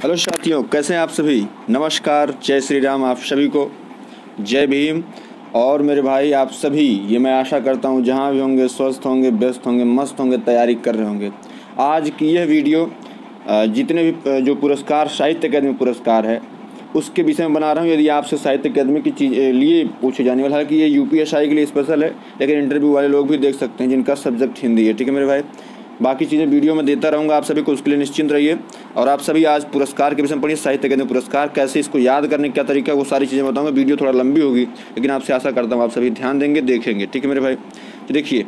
Hello साथियों, कैसे हैं आप सभी? नमस्कार, जय श्री राम आप सभी को। जय भीम। और मेरे भाई, आप सभी, ये मैं आशा करता हूँ जहाँ भी होंगे, स्वस्थ होंगे, व्यस्त होंगे, मस्त होंगे, तैयारी कर रहे होंगे। आज की यह वीडियो जितने भी जो पुरस्कार, साहित्य अकेदमी पुरस्कार है, उसके विषय में बना रहा हूँ। यदि आपसे साहित्य अकेदमी की चीज़ लिए पूछे जाने वाला हालाँकि ये यूपीएसआई के लिए स्पेशल है, लेकिन इंटरव्यू वाले लोग भी देख सकते हैं, जिनका सब्जेक्ट हिंदी है। ठीक है मेरे भाई? बाकी चीज़ें वीडियो में देता रहूँगा, आप सभी को उसके लिए निश्चिंत रहिए। और आप सभी आज पुरस्कार के विषय में पढ़िए साहित्य अकादमी पुरस्कार, कैसे इसको याद करने का तरीका है, वो सारी चीज़ें बताऊँगा। वीडियो थोड़ा लंबी होगी, लेकिन आपसे आशा करता हूँ आप सभी ध्यान देंगे, देखेंगे। ठीक है मेरे भाई? तो देखिए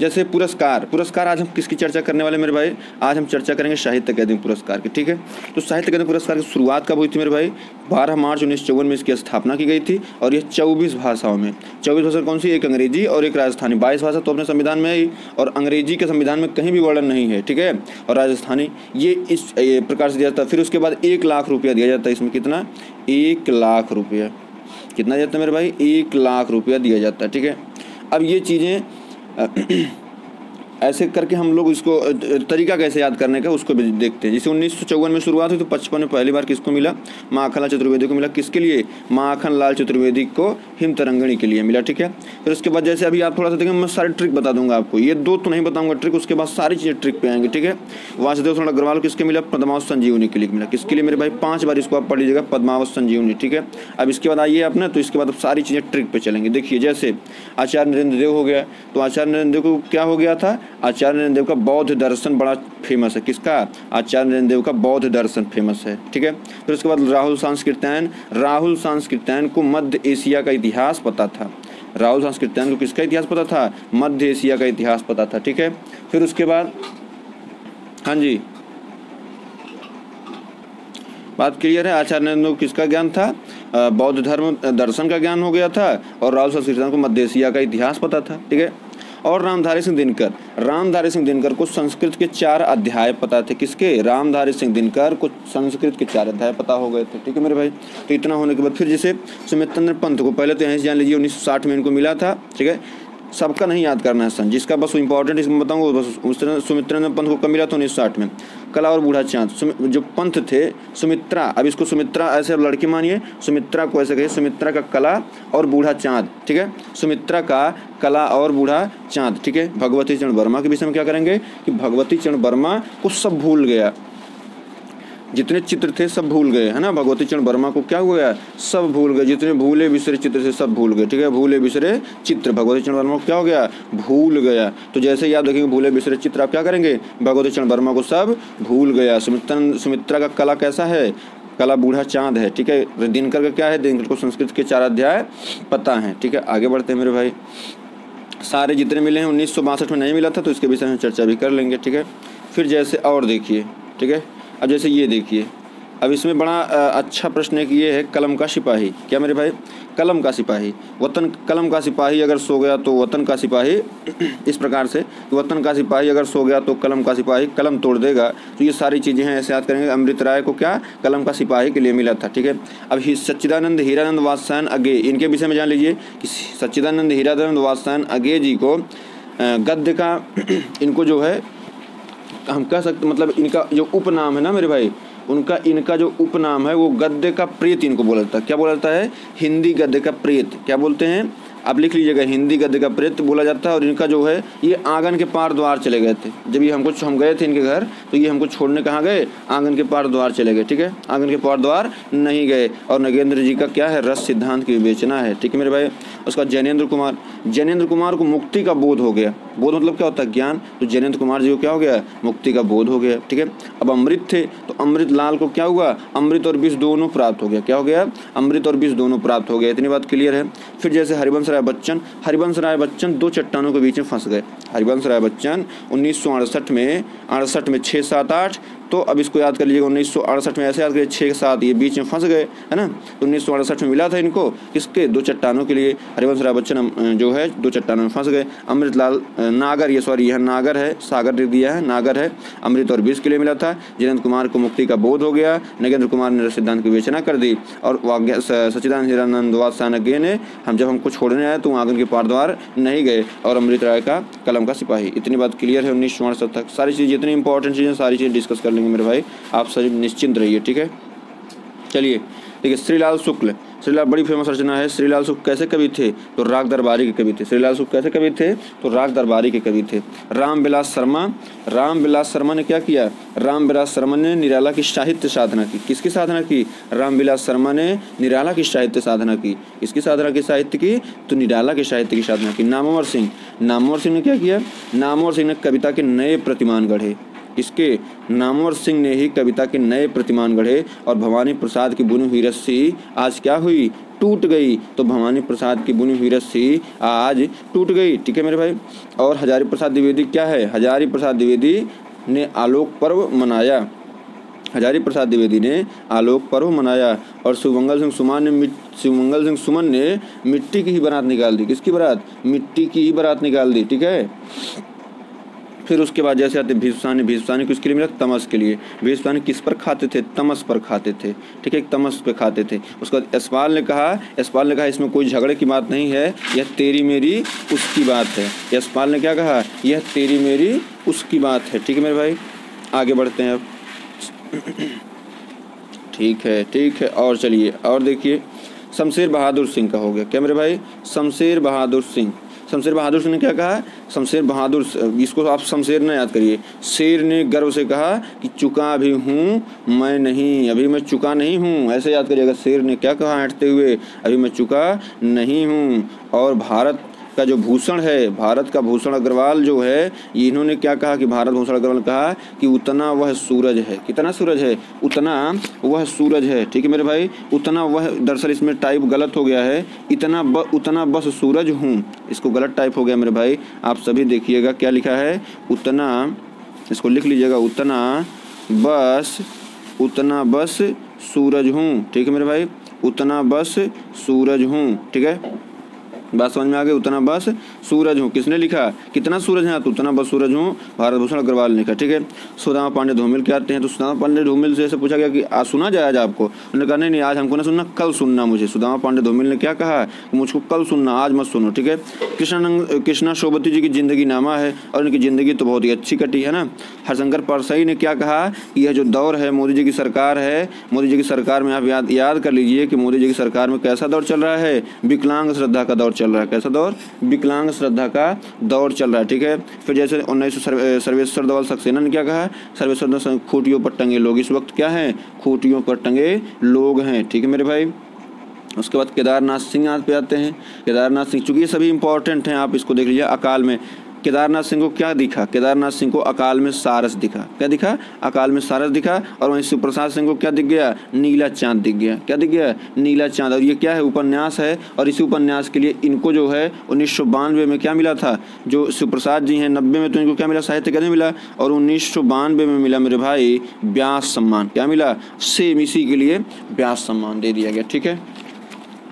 जैसे पुरस्कार पुरस्कार आज हम किसकी चर्चा करने वाले मेरे भाई? आज हम चर्चा करेंगे साहित्य अकादमी पुरस्कार की, ठीक है? तो साहित्य अकादमी पुरस्कार की शुरुआत कब हुई थी मेरे भाई? बारह मार्च उन्नीस में इसकी स्थापना की गई थी और यह चौबीस भाषाओं में। चौबीस भाषा कौन सी? एक अंग्रेज़ी और एक राजस्थानी। बाईस भाषा तो अपने संविधान में ही और अंग्रेज़ी के संविधान में कहीं भी वर्णन नहीं है, ठीक है? और राजस्थानी, ये इस प्रकार से दिया जाता है। फिर उसके बाद एक लाख रुपया दिया जाता है, इसमें कितना? एक लाख रुपया। कितना जाता है मेरे भाई? एक लाख रुपया दिया जाता है, ठीक है? अब ये चीज़ें Uh, ऐसे करके हम लोग इसको तरीका कैसे याद करने का उसको देखते हैं। जैसे उन्नीस सौ चौवन में शुरुआत हुई तो पचपन में पहली बार किसको मिला? माखन लाल चतुर्वेदी को मिला। किसके लिए? माखन लाल चतुर्वेदी को हिम तरंगणी के लिए मिला, ठीक है? फिर उसके बाद जैसे अभी आप थोड़ा सा देखें मैं सारी ट्रिक बता दूँगा आपको। ये दो तो नहीं बताऊँगा ट्रिक उसके बाद सारी चीज़ें ट्रिक पे आएँगे, ठीक है? वासुदेव थोड़ा अग्रवाल किसके मिला? पद्मावत संजीवनी के लिए मिला। किसके लिए मेरे भाई? पाँच बार इसको आप पढ़ लीजिएगा, पद्मावत संजीवनी, ठीक है? अब इसके बाद आइए अपना तो इसके बाद सारी चीज़ें ट्रिक पे चलेंगे। देखिए, जैसे आचार्य नरेंद्र देव हो गया तो आचार्य नरेंद्र देव को क्या हो गया था? आचार्य नरेंद्र देव का बौद्ध दर्शन बड़ा फ़ेमस है। किसका? आचार्य नरेंद्र देव का बौद्ध दर्शन फ़ेमस है। ठीक है? फिर उसके बाद राहुल सांस्कृत्यायन राहुल सांस्कृत्यायन को मध्य एशिया का इतिहास पता था। राहुल सांस्कृत्यायन को किसका इतिहास पता था? मध्य एशिया का इतिहास पता था। ठीक है? फिर उसके बाद हाँ जी। बात क्लियर है? आचार्य नरेंद्र को किसका ज्ञान था? बौद्ध धर्म, दर्शन का ज्ञान हो गया था और राहुल संस्कृत को मध्य एशिया का इतिहास पता था। ठीक है? और रामधारी सिंह दिनकर। रामधारी सिंह दिनकर को संस्कृत के चार अध्याय पता थे किसके? रामधारी सिंह दिनकर को संस्कृत के चार अध्याय पता हो गए थे। ठीक है मेरे भाई? तो इतना होने के बाद फिर जैसे सुमित्र पंथ को पहले तो यहीं से जान लीजिए, उन्नीस सौ साठ में इनको मिला था। ठीक है? सबका नहीं याद करना है सन जिसका बस इंपॉर्टेंट इसमें बताऊँगा बस उस तरह, सुमित्रा पंथ को कब मिला था उन्नीस साठ में। कला और बूढ़ा चाँद। जो पंथ थे, सुमित्रा, अब इसको सुमित्रा ऐसे लड़की मानिए, सुमित्रा को ऐसे कहिए, सुमित्रा का कला और बूढ़ा चाँद, ठीक है? सुमित्रा का कला और बूढ़ा चाँद, ठीक है? भगवती चरण वर्मा के विषय में क्या करेंगे कि भगवती चरण वर्मा को सब भूल गया। जितने चित्र थे सब भूल गए, है ना? भगवती चरण वर्मा को क्या हुआ? सब भूल गए। जितने भूले बिसरे चित्र से सब भूल गए, ठीक है? भूले बिसरे चित्र। भगवती चरण वर्मा को क्या हो गया? भूल गया। तो जैसे ही आप देखेंगे भूले बिसरे चित्र, आप क्या करेंगे? भगवती चरण वर्मा को सब भूल गया। सुमित्रा सुमित्रा का कला कैसा है? कला बूढ़ा चाँद है, ठीक है? दिनकर का क्या है? दिनकर को संस्कृत के चार अध्याय पता है, ठीक है? आगे बढ़ते हैं मेरे भाई। सारे जितने मिले हैं, उन्नीस सौ बासठ में नहीं मिला था तो इसके विषय में चर्चा भी कर लेंगे, ठीक है? फिर जैसे और देखिए, ठीक है? अब जैसे ये देखिए, अब इसमें बड़ा अच्छा प्रश्न एक ये है, कलम का सिपाही। क्या मेरे भाई? कलम का सिपाही। वतन, कलम का सिपाही अगर सो गया तो वतन का सिपाही, इस प्रकार से, वतन का सिपाही अगर सो गया तो कलम का सिपाही कलम तोड़ देगा। तो ये सारी चीज़ें हैं, ऐसे याद करेंगे, अमृत राय को क्या कलम का सिपाही के लिए मिला था, ठीक है? अब ही सच्चिदानंद हीरानंद वात्सायन अगे, इनके विषय में जान लीजिए कि सच्चिदानंद हीरानंद वात्सायन अगे जी को गद्य का, इनको जो है हम कह सकते मतलब इनका जो उपनाम है ना मेरे भाई, उनका, इनका जो उपनाम है, वो गद्य का प्रेत इनको बोला जाता है। क्या बोला जाता है? हिंदी गद्य का प्रेत। क्या बोलते हैं? आप लिख लीजिएगा, हिंदी गद्य का प्रेत बोला जाता है और इनका जो है, ये आँगन के पार द्वार चले गए थे। जब ये हमको, हम गए थे इनके घर तो ये हमको छोड़ने कहाँ गए? आँगन के पार द्वार चले गए, ठीक है? आँगन के पार द्वार नहीं गए। और नगेंद्र जी का क्या है? रस सिद्धांत की विवेचना है, ठीक है मेरे भाई? उसका जैनेन्द्र कुमार। जैनेन्द्र कुमार को मुक्ति का बोध हो गया। बोध मतलब क्या होता है? ज्ञान। तो जैनेन्द्र कुमार जी को क्या हो गया? मुक्ति का बोध हो गया, ठीक है? अब अमृत थे तो अमृत लाल को क्या हुआ? अमृत और विष दोनों प्राप्त हो गया। क्या हो गया? अमृत और विष दोनों प्राप्त हो गया। इतनी बात क्लियर है। फिर जैसे हरिवंश राय बच्चन, हरिवंश राय बच्चन दो चट्टानों के बीच में फंस गए। हरिवंश राय बच्चन, उन्नीस सौ अड़सठ में अड़सठ में छः सात आठ। तो अब इसको याद कर लीजिएगा, उन्नीस सौ अड़सठ में ऐसे याद करिए छः सात ये बीच में फंस गए, है ना? तो उन्नीस में मिला था इनको, किसके? दो चट्टानों के लिए। हरिवंश राय बच्चन जो है, दो चट्टानों में फंस गए। अमृतलाल नागर, ये सॉरी, यह नागर है, सागर लिख दिया है, नागर है। अमृत और बीस के लिए मिला था। जिनेन्द्र कुमार को मुक्ति का बोध हो गया। नगेंद्र कुमार ने सिद्धांत की विवेचना कर दी, और सचिदानंद हिरानंद वात्सानज्ञ ने, हम जब हमको छोड़ने आए तो आँगन के पारद्वार नहीं गए, और अमृत राय का कलम का सिपाही। इतनी बात क्लियर है उन्नीस सौ अड़सठ तक। सारी चीज़, जितनी इंपॉर्टेंट चीज़ें, सारी चीज़ें डिस्कस कर लेंगे मेरे भाई। आप सभी निश्चिंत रहिए, ठीक है? चलिए, देखिए, श्रीलाल शुक्ल। श्रीलाल, बड़ी फ़ेमस रचना है। श्रीलाल सुख कैसे कवि थे? तो राग दरबारी के कवि थे। श्रीलाल सुख कैसे कवि थे? तो राग दरबारी के कवि थे। राम विलास शर्मा, राम विलास शर्मा ने क्या किया? राम विलास शर्मा ने निराला की साहित्य साधना की। किसकी साधना की? राम विलास शर्मा ने निराला की साहित्य साधना की। किसकी साधना की? साहित्य की? तो निराला के साहित्य की साधना की। नामवर सिंह। नामवर सिंह ने क्या किया? नामवर सिंह ने कविता के नए प्रतिमान गढ़े। इसके नामवर सिंह ने ही कविता के नए प्रतिमान गढ़े और भवानी प्रसाद की बुनी हुई रस्सी आज क्या हुई? टूट गई। तो भवानी प्रसाद की बुनी हुई रस्सी आज टूट गई। ठीक है मेरे भाई। और हजारी प्रसाद द्विवेदी क्या है? हजारी प्रसाद द्विवेदी ने आलोक पर्व मनाया। हजारी प्रसाद द्विवेदी ने आलोक पर्व मनाया और शिवमंगल सिंह सुमान ने शिवमंगल सिंह सुमन ने मिट्टी की ही बारात निकाल दी। किसकी बारात? मिट्टी की ही बारात निकाल दी। ठीक है? फिर उसके बाद जैसे आते भीष्मानी भीष्मानी किसके लिए मिला तमस के लिए। भीष्मानी किस पर खाते थे? तमस पर खाते थे। ठीक है तमस पर खाते थे। उसके बाद यशपाल ने कहा यशपाल ने कहा, इसमें कोई झगड़े की बात नहीं है, यह तेरी मेरी उसकी बात है। यशपाल ने क्या कहा? यह तेरी मेरी उसकी बात है। ठीक है मेरे भाई, आगे बढ़ते हैं अब। ठीक है ठीक है, और चलिए, और देखिए, शमशेर बहादुर सिंह का हो गया। क्या मेरे भाई? शमशेर बहादुर सिंह। शमशेर बहादुर ने क्या कहा? शमशेर बहादुर इसको आप शमशेर ने याद करिए। शेर ने गर्व से कहा कि चुका भी हूँ, मैं नहीं, अभी मैं चुका नहीं हूँ। ऐसे याद करिएगा शेर ने क्या कहा हटते हुए, अभी मैं चुका नहीं हूँ। और भारत का जो भूषण है भारत का भूषण अग्रवाल जो है इन्होंने क्या कहा कि भारत भूषण अग्रवाल कहा कि उतना वह सूरज है। कितना सूरज है? उतना वह सूरज है। ठीक है मेरे भाई? उतना वह दरअसल इसमें टाइप गलत हो गया है। इतना ब, उतना बस सूरज हूँ। इसको गलत टाइप हो गया मेरे भाई। आप सभी देखिएगा क्या लिखा है? उतना इसको लिख लीजिएगा उतना बस उतना बस सूरज हूँ। ठीक है मेरे भाई? उतना बस सूरज हूँ। ठीक है? बात समझ में आ गई? उतना बस सूरज हूँ। किसने लिखा? कितना सूरज है? तो उतना बस सूरज हूँ, भारत भूषण अग्रवाल ने लिखा, ठीक है? सुदामा पांडे धूमिल के आते हैं तो सुदामा पांडे धूमिल से ऐसे पूछा गया कि, आज सुना जाए आज आपको? उन्होंने कहा, नहीं नहीं, आज हमको ना सुनना, कल सुनना मुझे। सुदामा पांडे धूमिल ने क्या कहा? मुझको कल सुनना, आज मत सुनो, ठीक है? कृष्ण कृष्णा शोभती जी की ज़िंदगी नामा है और उनकी ज़िंदगी तो बहुत ही अच्छी कटी, है ना? हरशंकर परसई ने क्या कहा? यह जो दौर है, मोदी जी की सरकार है, मोदी जी की सरकार में आप याद याद कर लीजिए कि मोदी जी की सरकार में कैसा दौर चल रहा है? विकलांग श्रद्धा का दौर चल रहा है। कैसा दौर? विकलांग श्रद्धा का दौर चल रहा है, ठीक है? फिर जैसे उन्नीस सौ सर्वेश्वर धवल सक्सेना ने क्या कहा? सर्वेश्वर खूटियों पर टंगे लोग। इस वक्त क्या हैं? खूटियों पर टंगे लोग हैं, ठीक है मेरे भाई? उसके बाद केदारनाथ सिंह यहाँ पे आते हैं। केदारनाथ सिंह, चूँकि सभी इंपॉर्टेंट हैं, आप इसको देख लीजिए, अकाल में। केदारनाथ सिंह को क्या दिखा? केदारनाथ सिंह को अकाल में सारस दिखा। क्या दिखा? अकाल में सारस दिखा और वहीं शिवप्रसाद सिंह को क्या दिख गया? नीला चाँद दिख गया। क्या दिख गया? नीला चाँद। और ये क्या है? उपन्यास है और इसी उपन्यास के लिए इनको जो है उन्नीस में क्या मिला था? जो शिवप्रसाद जी हैं, नब्बे में तो इनको क्या मिला? साहित्य अकादमी मिला और उन्नीस सौ बानवे में मिला मेरे भाई व्यास सम्मान। क्या मिला? सेम इसी के लिए व्यास सम्मान दे दिया गया। ठीक है?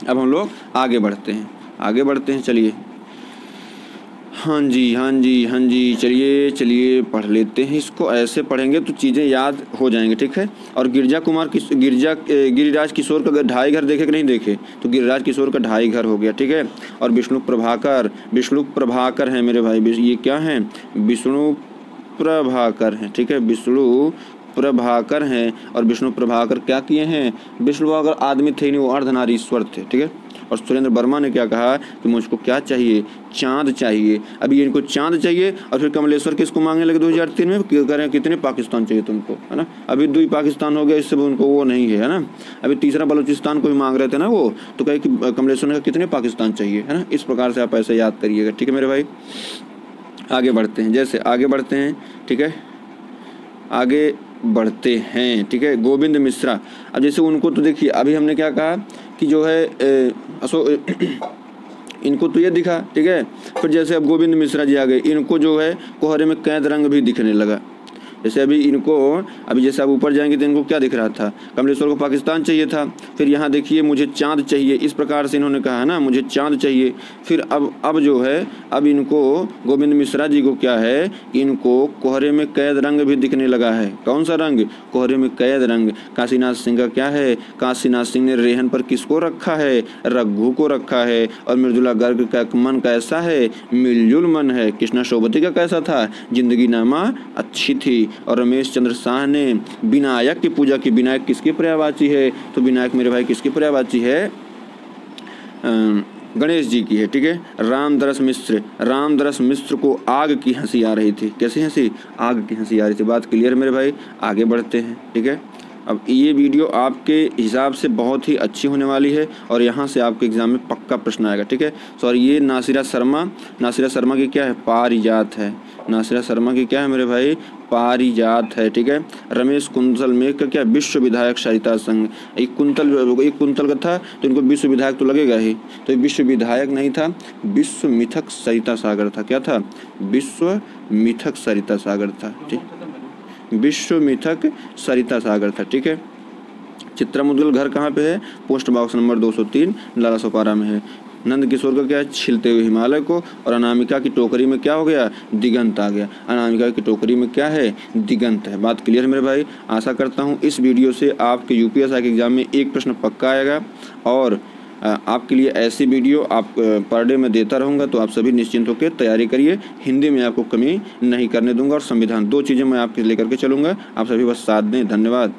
अब हम लोग आगे बढ़ते हैं। आगे बढ़ते हैं, चलिए। हाँ जी हाँ जी हाँ जी, चलिए चलिए, पढ़ लेते हैं इसको, ऐसे पढ़ेंगे तो चीज़ें याद हो जाएँगे, ठीक है? और गिरजा कुमार किस, गिरजा गिरिराज किशोर का ढाई घर देखे कि नहीं देखे तो गिरिराज किशोर का ढाई घर हो गया, ठीक है? और विष्णु प्रभाकर विष्णु प्रभाकर हैं मेरे भाई, ये क्या हैं? विष्णु प्रभाकर हैं, ठीक है? विष्णु प्रभाकर हैं, और विष्णु प्रभाकर क्या किए हैं? विष्णु अगर आदमी थे नहीं, वो अर्धनारीश्वर थे, ठीक है? और सुरेंद्र वर्मा ने क्या कहा कि मुझको क्या चाहिए? चाँद चाहिए। अभी इनको चाँद चाहिए और फिर कमलेश्वर किसको मांगने लगे दो हज़ार तीन में? कह रहे हैं कितने पाकिस्तान चाहिए तुमको, है ना? अभी दो ही पाकिस्तान हो गया इससे उनको वो नहीं है है ना? अभी तीसरा बलूचिस्तान को भी मांग रहे थे ना वो तो कहे कि कमलेश्वर ने कहा, कितने पाकिस्तान चाहिए, है ना? इस प्रकार से आप ऐसे याद करिएगा, ठीक है मेरे भाई? आगे बढ़ते हैं, जैसे आगे बढ़ते हैं, ठीक है? आगे बढ़ते हैं, ठीक है? गोविंद मिश्रा। अब जैसे उनको तो देखिए, अभी हमने क्या कहा कि जो है असो इनको तो ये दिखा, ठीक है? फिर जैसे अब गोविंद मिश्रा जी आ गए, इनको जो है, कोहरे में कैद रंग भी दिखने लगा। जैसे अभी इनको, अभी जैसे आप ऊपर जाएँगे तो इनको क्या दिख रहा था? कमलेश्वर को पाकिस्तान चाहिए था। फिर यहाँ देखिए, मुझे चाँद चाहिए। इस प्रकार से इन्होंने कहा है ना, मुझे चाँद चाहिए। फिर अब अब जो है, अब इनको, गोविंद मिश्रा जी को क्या है? इनको कोहरे में कैद रंग भी दिखने लगा है। कौन सा रंग? कोहरे में कैद रंग। काशीनाथ सिंह का क्या है? काशीनाथ सिंह ने रेहन पर किसको रखा है? रघु को रखा है। और मृदुला गर्ग का मन कैसा है? मिलजुल मन है। कृष्णा शोभती का कैसा था? ज़िंदगी नामा अच्छी थी। और रमेश चंद्र शाह ने विनायक की पूजा की। विनायक किसकी पर्यावाची है? तो विनायक मेरे भाई किसकी पर्यावाची है? गणेश जी की है, ठीक है? रामदरस मिश्र। रामदरस मिश्र को आग की हँसी आ रही थी। कैसी हँसी? आग की हँसी आ रही थी। बात क्लियर मेरे भाई? आगे बढ़ते हैं, ठीक है? अब ये वीडियो आपके हिसाब से बहुत ही अच्छी होने वाली है और यहाँ से आपके एग्ज़ाम में पक्का प्रश्न आएगा, ठीक है? सॉरी, ये नासिरा शर्मा नासिरा शर्मा की क्या है? पारिजात है। नासिरा शर्मा की क्या है मेरे भाई? पारिजात है, ठीक है? रमेश कुंतल में का क्या विश्व विधायक सरिता संघ। एक कुंतल एक कुंतल का था तो इनको विश्व विधायक तो लगेगा ही। तो विश्व विधायक नहीं था, विश्व मिथक सरिता सागर था। क्या था? विश्व मिथक सरिता सागर था, ठीक? विश्व मिथक सरिता सागर था, ठीक है? चित्रा मुदगल घर कहाँ पे है? Post box number 203 Nala Sopara में है। नंद किशोर का क्या है? छिलते हुए हिमालय को। और अनामिका की टोकरी में क्या हो गया? दिगंत आ गया। अनामिका की टोकरी में क्या है? दिगंत है। बात क्लियर मेरे भाई? आशा करता हूँ इस वीडियो से आपके यूपीएसआई के एग्ज़ाम में एक प्रश्न पक्का आएगा। और आपके लिए ऐसी वीडियो आप पर डे में देता रहूँगा तो आप सभी निश्चिंत होकर तैयारी करिए। हिंदी में आपको कमी नहीं करने दूँगा और संविधान। दो चीज़ें मैं आपके लेकर के चलूँगा। आप सभी बस साथ दें। धन्यवाद।